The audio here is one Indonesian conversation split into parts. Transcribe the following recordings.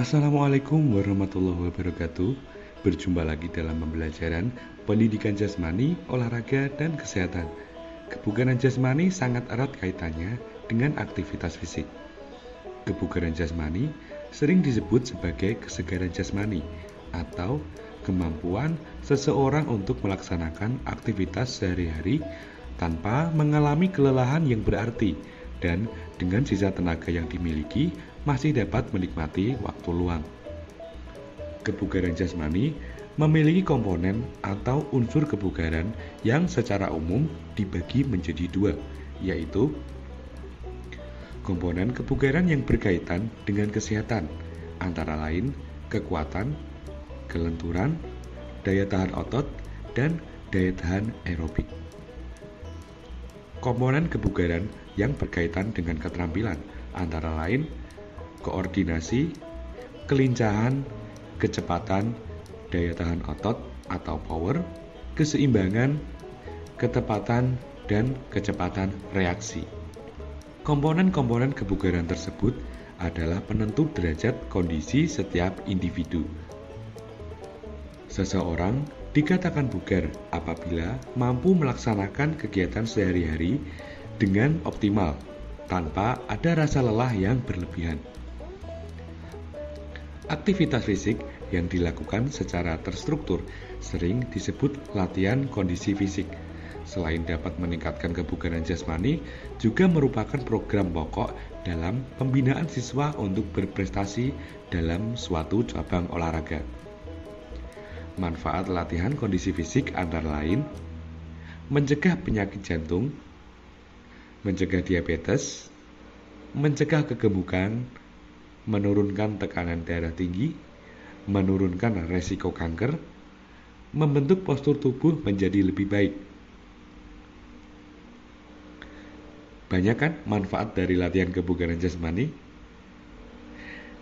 Assalamualaikum warahmatullahi wabarakatuh. Berjumpa lagi dalam pembelajaran pendidikan jasmani, olahraga, dan kesehatan. Kebugaran jasmani sangat erat kaitannya dengan aktivitas fisik. Kebugaran jasmani sering disebut sebagai kesegaran jasmani atau kemampuan seseorang untuk melaksanakan aktivitas sehari-hari tanpa mengalami kelelahan yang berarti dan dengan sisa tenaga yang dimiliki masih dapat menikmati waktu luang. Kebugaran jasmani memiliki komponen atau unsur kebugaran yang secara umum dibagi menjadi dua, yaitu komponen kebugaran yang berkaitan dengan kesehatan, antara lain kekuatan, kelenturan, daya tahan otot, dan daya tahan aerobik. Komponen kebugaran yang berkaitan dengan keterampilan, antara lain koordinasi, kelincahan, kecepatan, daya tahan otot atau power, keseimbangan, ketepatan, dan kecepatan reaksi. Komponen-komponen kebugaran tersebut adalah penentu derajat kondisi setiap individu. Seseorang dikatakan bugar apabila mampu melaksanakan kegiatan sehari-hari dengan optimal tanpa ada rasa lelah yang berlebihan. Aktivitas fisik yang dilakukan secara terstruktur sering disebut latihan kondisi fisik. Selain dapat meningkatkan kebugaran jasmani, juga merupakan program pokok dalam pembinaan siswa untuk berprestasi dalam suatu cabang olahraga. Manfaat latihan kondisi fisik antara lain mencegah penyakit jantung, mencegah diabetes, mencegah kegemukan, menurunkan tekanan darah tinggi, menurunkan resiko kanker, membentuk postur tubuh menjadi lebih baik. Banyak kan manfaat dari latihan kebugaran jasmani?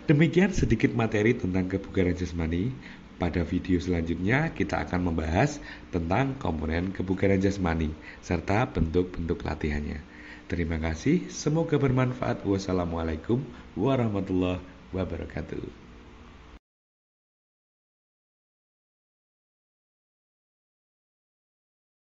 Demikian sedikit materi tentang kebugaran jasmani. Pada video selanjutnya kita akan membahas tentang komponen kebugaran jasmani serta bentuk-bentuk latihannya. Terima kasih, semoga bermanfaat. Wassalamualaikum warahmatullahi wabarakatuh.